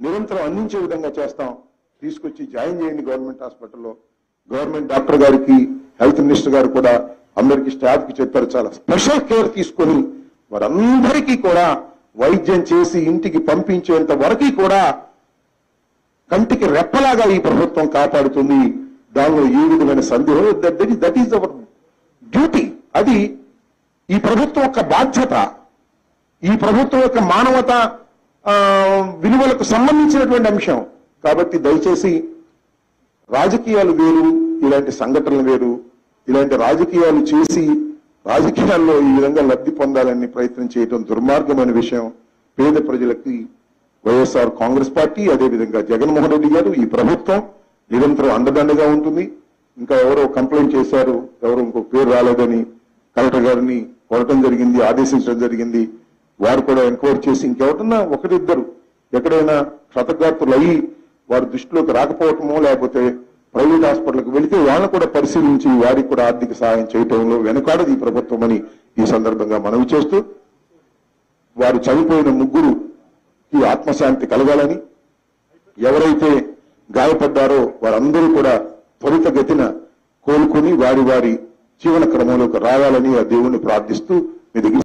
నిరంతరం అందించే విధంగా చేస్తాం. తీసుకొచ్చి జాయిన్ చేయండి గవర్నమెంట్ హాస్పిటల్లో. గవర్నమెంట్ డాక్టర్ గారికి హెల్త్ మినిస్టర్ గారు కూడా అందరికీ స్టాఫ్కి చెప్పారు చాలా స్పెషల్ కేర్ తీసుకొని వారందరికీ కూడా వైద్యం చేసి ఇంటికి పంపించేంత వరకు కూడా కంటికి రెప్పలాగా ఈ ప్రభుత్వం కాపాడుతుంది. దానిలో ఏ విధమైన సందేహం దట్ ఈస్ అవర్ డ్యూటీ అది ఈ ప్రభుత్వం యొక్క బాధ్యత. ఈ ప్రభుత్వం యొక్క మానవత విలువలకు సంబంధించినటువంటి అంశం. కాబట్టి దయచేసి రాజకీయాలు వేరు ఇలాంటి సంఘటనలు వేరు ఇలాంటి రాజకీయాలు చేసి రాజకీయాల్లో ఈ విధంగా లబ్ధి పొందాలని ప్రయత్నం చేయడం దుర్మార్గమైన విషయం. పేద ప్రజలకి వైఎస్ఆర్ కాంగ్రెస్ పార్టీ అదేవిధంగా జగన్మోహన్ రెడ్డి గారు ఈ ప్రభుత్వం నిరంతరం అండదండగా ఉంటుంది. ఇంకా ఎవరో కంప్లైంట్ చేశారు ఎవరో ఇంకో పేరు రాలేదని కలెక్టర్ గారిని కోరటం జరిగింది ఆదేశించడం జరిగింది. వారు కూడా ఎంక్వైరీ చేసి ఇంకెవరన్నా ఒకరిద్దరు ఎక్కడైనా క్షతగాత్రులు అయ్యి వారి దృష్టిలోకి రాకపోవటమో లేకపోతే ప్రైవేట్ హాస్పిటల్కి వెళితే వాళ్ళని కూడా పరిశీలించి వారికి కూడా ఆర్థిక సహాయం చేయటంలో వెనుకాడది ఈ ప్రభుత్వం అని ఈ సందర్భంగా మనవి చేస్తూ వారు చనిపోయిన ముగ్గురు ఈ ఆత్మశాంతి కలగాలని ఎవరైతే గాయపడ్డారో వారందరూ కూడా త్వరితగతిన కోలుకొని వారి వారి జీవన క్రమంలోకి రావాలని ఆ దేవుణ్ణి ప్రార్థిస్తూ మీ దగ్గర